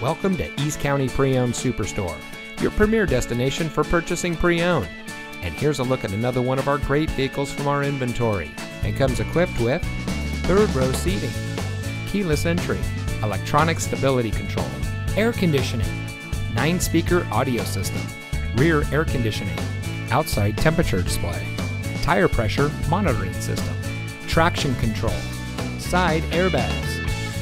Welcome to East County Pre-Owned Superstore, your premier destination for purchasing pre-owned. And here's a look at another one of our great vehicles from our inventory and comes equipped with third row seating, keyless entry, electronic stability control, air conditioning, 9-speaker audio system, rear air conditioning, outside temperature display, tire pressure monitoring system, traction control, side airbags,